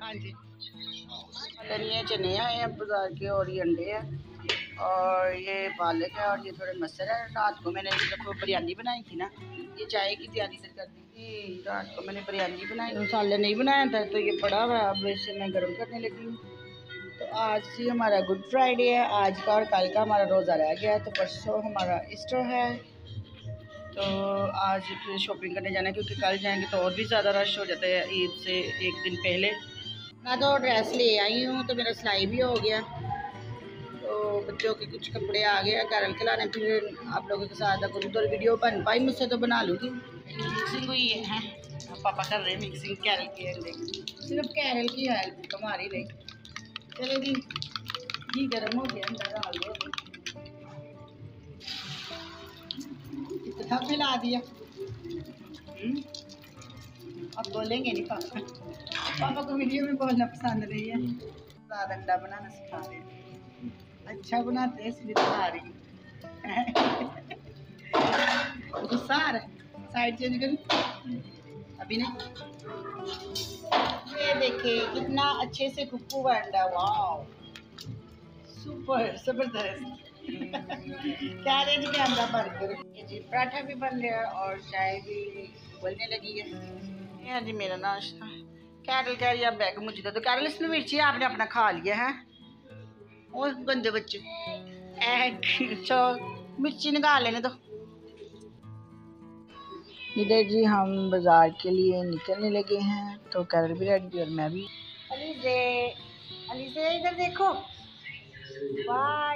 हाँ जी। चने हैं बाज़ार के और ये अंडे हैं और ये पालक है और ये थोड़े मसर है। रात को मैंने जब बिरयानी बनाई थी ना, ये चाय की तैयारी से कर दी थी। रात को मैंने बिरयानी बनाई, मसाले नहीं बनाया था तो ये पड़ा हुआ अब इसे मैं गर्म करने लगी हूँ। तो आज ही हमारा गुड फ्राइडे है। आज का और कल का हमारा रोज़ा रह गया है। तो परसों हमारा ईस्टर है। तो आज फिर शॉपिंग करने जाना है क्योंकि कल जाएँगे तो और भी ज़्यादा रश हो जाता है ईद से एक दिन पहले। मैं तो ड्रेस ले आई हूँ तो मेरा सिलाई भी हो गया। तो बच्चों के कुछ कपड़े आ गए कैरल के लाने फिर आप लोगों के साथ अगर उधर वीडियो बन पाई मुझसे तो बना लूँगी। मिक्सिंग हुई है पापा कर रहे हैं मिक्सिंग कैरल की है सिर्फ़ कैरल की है हमारी नहीं चलो जी घी गर्म हो गया अंदर डाल दो इतना मिला दिया। हम्म? अब बोलेंगे नहीं पापा। पापा को वीडियो में बोलना पसंद नहीं है। सादा अंडा बनाना सिखा रहे अच्छा बनाते हैं इसलिए सिखा रही हूँ। गुस्सा आ रहा है। साइड चेंज करूँ? अभी नहीं ये देखिए कितना अच्छे से कुकू हुआ अंडा वाह सुपर ज़बरदस्त। कैरेज के अंदर ये जी पराठा भी बन गया और चाय भी उबलने लगी है। है जी मेरा नाश्ता। कैरल कह रही है बैग मुझे दे दो कैरल इसमें मिर्ची आपने अपना खा लिया है? और गंदे बच्चे। अच्छा मिर्ची निकाल लेने दो। इधर जी हम बाज़ार के लिए निकलने लगे हैं तो कैरल भी रेडी और मैं भी। अलीजे अलीजे इधर देखो। बाय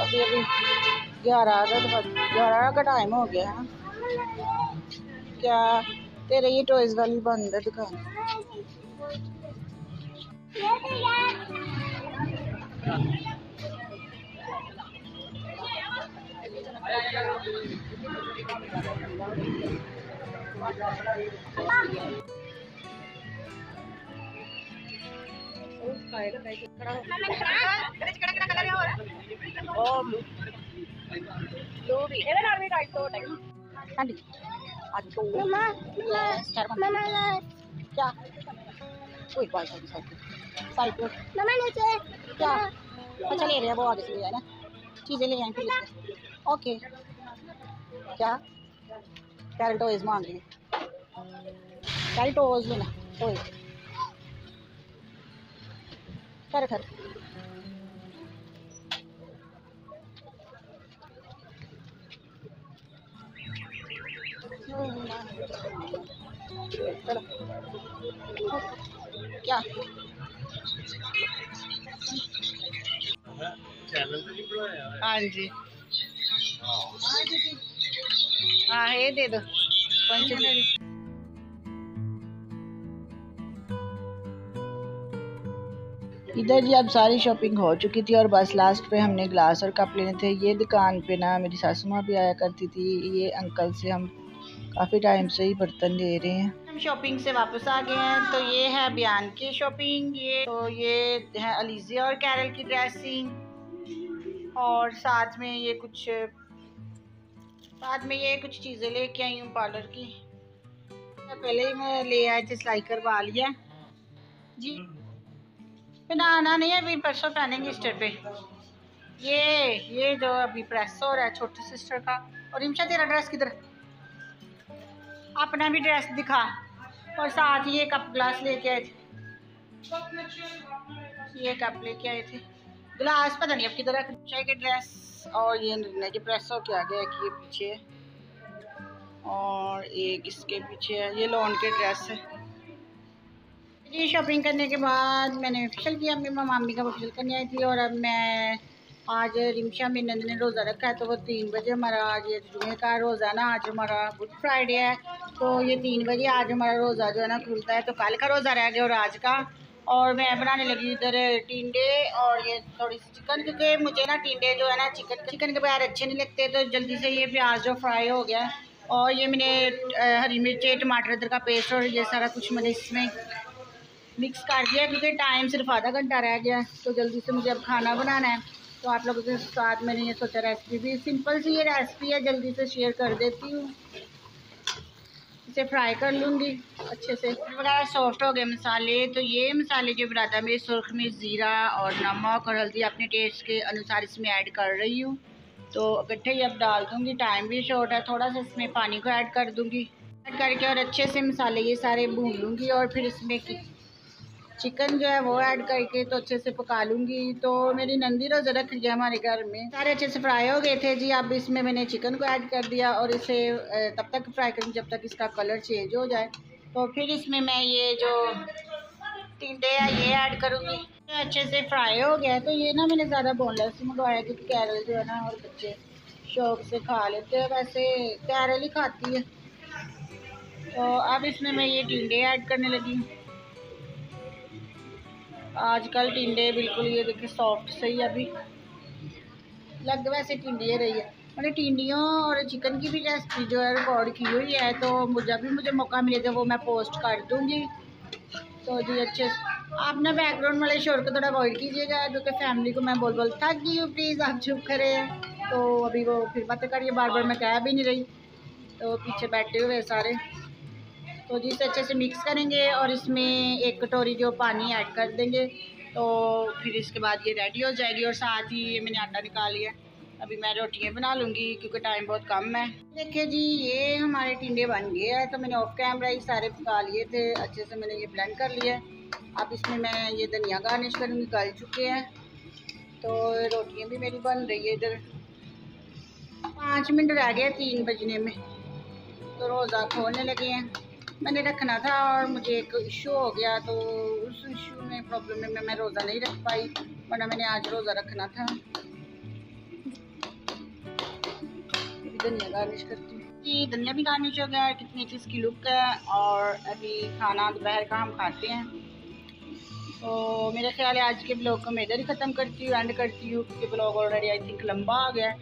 अभी अभी ग्यारह का ग्यारह का टाइम हो गया। क्या तेरे ये टॉयज वाली बंद है दुकान? क्या? कोई बात नहीं साइड साइड पे। मम्मा नीचे। क्या? अच्छा ले रहे हैं वो आगे से ले चीज़ें ले आए फिर ओके। क्या? कैरल टॉयज मांग रही है। कैरल टॉयज लेना। टॉयज कर कर हाँ जी। हाँ ये दे दो। इधर जी, अब सारी शॉपिंग हो चुकी थी और बस लास्ट पे हमने ग्लास और कप लेने थे। ये दुकान पे ना मेरी सासू माँ भी आया करती थी। ये अंकल से हम काफ़ी टाइम से ही बर्तन ले रहे हैं। हम शॉपिंग से वापस आ गए हैं तो ये है बयान की शॉपिंग ये तो ये है अलीजिया और कैरल की ड्रेसिंग और साथ में ये कुछ, साथ में ये कुछ चीज़ें लेके आई हूँ पार्लर की। पहले ही मैं ले आए थे, सिलाई करवा लिया जी। बनाना नहीं है, अभी परसों पहनेंगे स्टेट पे। ये ये जो अभी प्रेस हो रहा है, छोटी सिस्टर का। और इमशा तेरा ड्रेस किधर अपना भी ड्रेस दिखा और साथ ये कप ग्लास लेके आए थे। ये कप लेके आए थे। ग्लास पता नहीं अब किधर है चाय के ड्रेस और ये निर्णय की प्रेस हो के आगे कि ये पीछे है। और एक इसके पीछे है। ये लॉन के ड्रेस है। जी शॉपिंग करने के बाद मैंने फेशियल किया। मेरी मामी का फेशियल करने आई थी और अब मैं आज रिमशा में नंद ने रोज़ा रखा है तो वो तीन बजे हमारा आज ये जुमे का रोज़ा ना, आज हमारा गुड फ्राइडे है। तो ये तीन बजे आज हमारा रोज़ा जो है ना खुलता है तो कल का रोज़ा रह गया और आज का। और मैं बनाने लगी इधर टिंडे और ये थोड़ी सी चिकन, क्योंकि मुझे ना टिंडे जो है ना चिकन चिकन के बगैर अच्छे नहीं लगते तो जल्दी से ये प्याज जो फ्राई हो गया। और ये मैंने हरी मिर्च, टमाटर इधर का पेस्ट और ये सारा कुछ मैंने इसमें मिक्स कर दिया, क्योंकि टाइम सिर्फ़ आधा घंटा रह गया तो जल्दी से मुझे अब खाना बनाना है। तो आप लोगों के साथ मैंने ये सोचा रेसिपी भी। सिंपल सी ये रेसिपी है, जल्दी से शेयर कर देती हूँ। इसे फ्राई कर लूँगी अच्छे से। वगैरह सॉफ्ट हो गए मसाले तो ये मसाले जो बनाता है मैं सुरख में ज़ीरा और नमक और हल्दी, अपने टेस्ट के अनुसार इसमें ऐड कर रही हूँ। तो इकट्ठे ही अब डाल दूँगी टाइम भी शॉर्ट है, थोड़ा सा इसमें पानी को ऐड कर दूँगी। ऐड करके और अच्छे से मसाले ये सारे भून लूँगी और फिर इसमें चिकन जो है वो ऐड करके तो अच्छे से पका लूँगी। तो मेरी नंदी रोज़ रख लिया हमारे घर में। सारे अच्छे से फ्राई हो गए थे जी, अब इसमें मैंने चिकन को ऐड कर दिया और इसे तब तक फ्राई करूँगी जब तक इसका कलर चेंज हो जाए। तो फिर इसमें मैं ये जो टिंडे है, ये ऐड करूँगी। अच्छे से फ्राई हो गया तो ये ना मैंने ज़्यादा बोनलेस मंगवाया क्योंकि कैरल जो है ना और बच्चे शौक से खा लेते हैं, वैसे कैरल ही खाती है। तो अब इसमें मैं ये टिंडे ऐड करने लगी हूँ। आजकल टिंडे बिल्कुल ये देखिए सॉफ्ट सही अभी। लग वैसे टिंडी रही है। मैंने टिंडियों और चिकन की भी रेसिपी जो है रिकॉर्ड की हुई है तो मुझे भी मुझे मौका मिले तो वो मैं पोस्ट कर दूँगी। तो जी अच्छे आप ना बैकग्राउंड वाले शोर को थोड़ा अवॉइड कीजिएगा क्योंकि फैमिली को मैं बोल बोल थक गई हूँ प्लीज़ आप चुप करें। तो अभी वो फिर बातें करिए बार बार मैं कह भी नहीं रही। तो पीछे बैठे हुए सारे। तो जिसे अच्छे से मिक्स करेंगे और इसमें एक कटोरी जो पानी ऐड कर देंगे तो फिर इसके बाद ये रेडी हो जाएगी और साथ ही ये मैंने आटा निकाल लिया। अभी मैं रोटियाँ बना लूँगी क्योंकि टाइम बहुत कम है। देखिए जी, ये हमारे टिंडे बन गए हैं तो मैंने ऑफ़ कैमरा ही सारे पका लिए थे, अच्छे से मैंने ये ब्लेंड कर लिया अब इसमें मैं ये धनिया गार्निश करूँगी गल चुके हैं। तो रोटियाँ भी मेरी बन रही है इधर। पाँच मिनट रह गए तीन बजने में तो रोज़ा खोलने लगे हैं। मैंने रखना था और मुझे एक इशू हो गया तो उस इशू में प्रॉब्लम में मैं रोज़ा नहीं रख पाई, वरना मैंने आज रोज़ा रखना था। धनिया गार्निश करती हूँ। जी, धनिया भी गार्निश हो गया, कितनी अच्छी इसकी लुक है, और अभी खाना दोपहर का हम खाते हैं। तो मेरा ख्याल है आज के ब्लॉग को मैं इधर ही ख़त्म करती हूँ एंड करती हूँ, क्योंकि ब्लॉग ऑलरेडी आई थिंक लंबा आ गया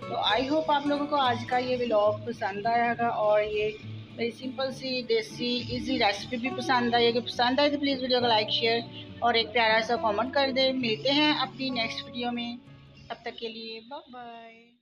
तो आई होप आप लोगों को आज का ये ब्लॉग पसंद आएगा और ये वेरी सिंपल सी देसी इजी रेसिपी भी पसंद आई। अगर पसंद आए तो प्लीज़ वीडियो को लाइक शेयर और एक प्यारा सा कमेंट कर दे। मिलते हैं अपनी नेक्स्ट वीडियो में। तब तक के लिए बाय बाय